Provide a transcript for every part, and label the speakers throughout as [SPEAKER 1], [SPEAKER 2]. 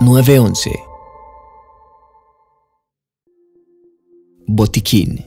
[SPEAKER 1] 911 Botiquín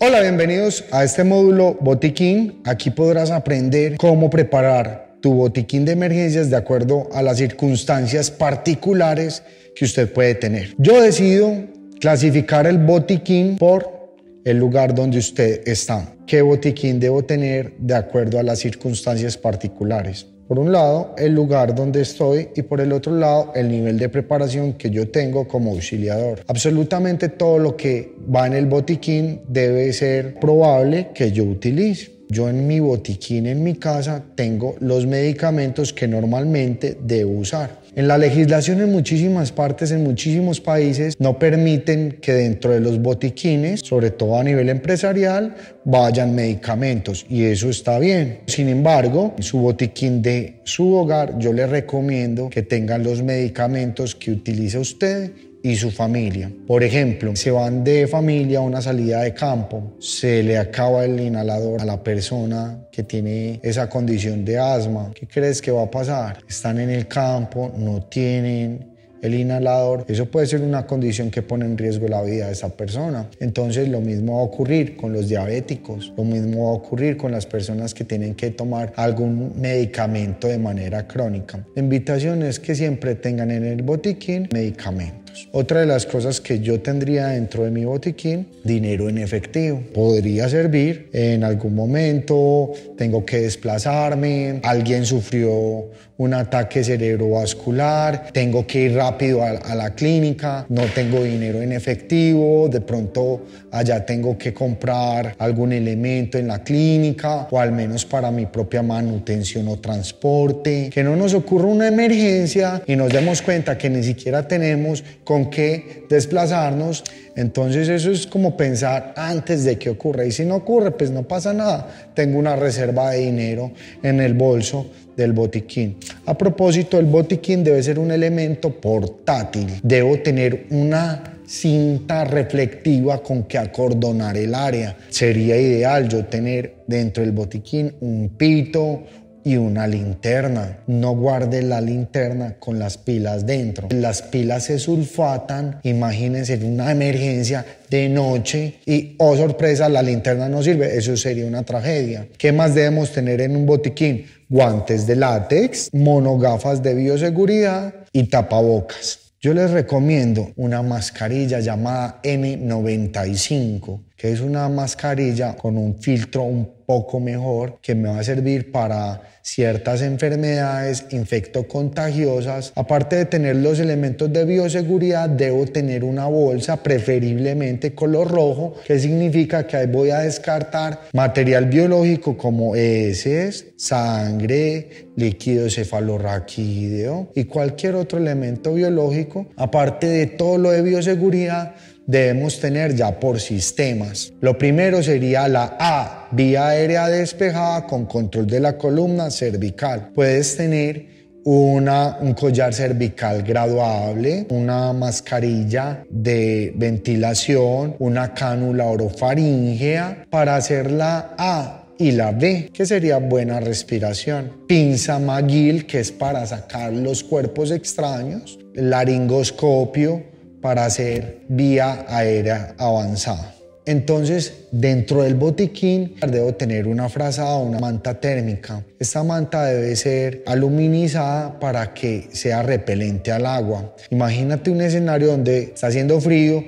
[SPEAKER 2] Hola, bienvenidos a este módulo Botiquín. Aquí podrás aprender cómo preparar tu botiquín de emergencias de acuerdo a las circunstancias particulares que usted puede tener. Yo decido clasificar el botiquín por el lugar donde usted está. ¿Qué botiquín debo tener de acuerdo a las circunstancias particulares? Por un lado, el lugar donde estoy y por el otro lado, el nivel de preparación que yo tengo como auxiliador. Absolutamente todo lo que va en el botiquín debe ser probable que yo utilice. Yo en mi botiquín en mi casa tengo los medicamentos que normalmente debo usar. En la legislación en muchísimas partes, en muchísimos países, no permiten que dentro de los botiquines, sobre todo a nivel empresarial, vayan medicamentos y eso está bien. Sin embargo, en su botiquín de su hogar, yo le recomiendo que tengan los medicamentos que utilice usted y su familia. Por ejemplo, se van de familia a una salida de campo, se le acaba el inhalador a la persona que tiene esa condición de asma. ¿Qué crees que va a pasar? Están en el campo, no tienen el inhalador, eso puede ser una condición que pone en riesgo la vida de esa persona. Entonces lo mismo va a ocurrir con los diabéticos, lo mismo va a ocurrir con las personas que tienen que tomar algún medicamento de manera crónica. La invitación es que siempre tengan en el botiquín medicamentos. Otra de las cosas que yo tendría dentro de mi botiquín, dinero en efectivo. Podría servir en algún momento, tengo que desplazarme, alguien sufrió un ataque cerebrovascular, tengo que ir rápido a, a la clínica, no tengo dinero en efectivo, de pronto allá tengo que comprar algún elemento en la clínica o al menos para mi propia manutención o transporte. Que no nos ocurra una emergencia y nos demos cuenta que ni siquiera tenemos con qué desplazarnos. Entonces eso es como pensar antes de que ocurra. Y si no ocurre, pues no pasa nada. Tengo una reserva de dinero en el bolso del botiquín. A propósito, el botiquín debe ser un elemento portátil. Debo tener una cinta reflectiva con que acordonar el área. Sería ideal yo tener dentro del botiquín un pito, y una linterna. No guarde la linterna con las pilas dentro. Las pilas se sulfatan, imagínense en una emergencia de noche y, oh sorpresa, la linterna no sirve. Eso sería una tragedia. ¿Qué más debemos tener en un botiquín? Guantes de látex, monogafas de bioseguridad y tapabocas. Yo les recomiendo una mascarilla llamada N95, que es una mascarilla con un filtro un poco mejor que me va a servir para ciertas enfermedades infectocontagiosas. Aparte de tener los elementos de bioseguridad, debo tener una bolsa, preferiblemente color rojo, que significa que ahí voy a descartar material biológico como heces, sangre, líquido cefalorraquídeo y cualquier otro elemento biológico. Aparte de todo lo de bioseguridad, debemos tener ya por sistemas. Lo primero sería la A, vía aérea despejada con control de la columna cervical. Puedes tener una, un collar cervical graduable, una mascarilla de ventilación, una cánula orofaringea para hacer la A y la B, que sería buena respiración. Pinza McGill, que es para sacar los cuerpos extraños. Laringoscopio, para hacer vía aérea avanzada. Entonces, dentro del botiquín debo tener una frazada o una manta térmica. Esta manta debe ser aluminizada para que sea repelente al agua. Imagínate un escenario donde está haciendo frío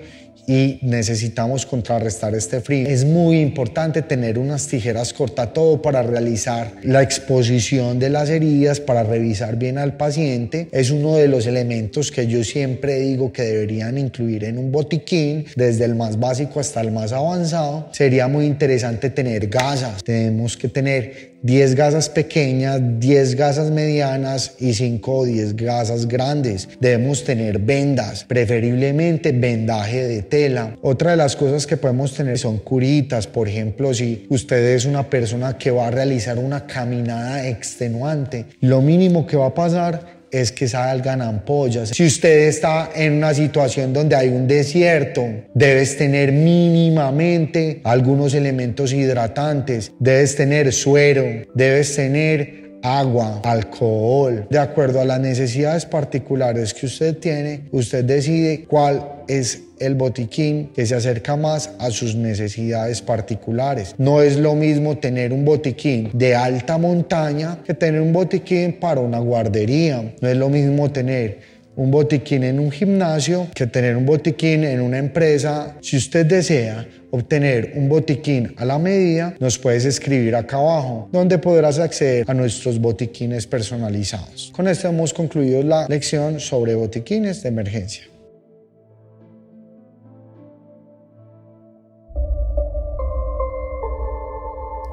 [SPEAKER 2] y necesitamos contrarrestar este frío. Es muy importante tener unas tijeras corta todo para realizar la exposición de las heridas, para revisar bien al paciente. Es uno de los elementos que yo siempre digo que deberían incluir en un botiquín, desde el más básico hasta el más avanzado. Sería muy interesante tener gasas. Tenemos que tener 10 gasas pequeñas, 10 gasas medianas y 5 o 10 gasas grandes. Debemos tener vendas, preferiblemente vendaje de tela. Otra de las cosas que podemos tener son curitas. Por ejemplo, si usted es una persona que va a realizar una caminada extenuante, lo mínimo que va a pasar es que salgan ampollas. Si usted está en una situación donde hay un desierto, debes tener mínimamente algunos elementos hidratantes, debes tener suero, debes tener agua, alcohol. De acuerdo a las necesidades particulares que usted tiene, usted decide cuál es el botiquín que se acerca más a sus necesidades particulares. No es lo mismo tener un botiquín de alta montaña que tener un botiquín para una guardería. No es lo mismo tener un botiquín en un gimnasio que tener un botiquín en una empresa. Si usted desea obtener un botiquín a la medida, nos puedes escribir acá abajo, donde podrás acceder a nuestros botiquines personalizados. Con esto hemos concluido la lección sobre botiquines de emergencia.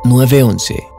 [SPEAKER 1] 911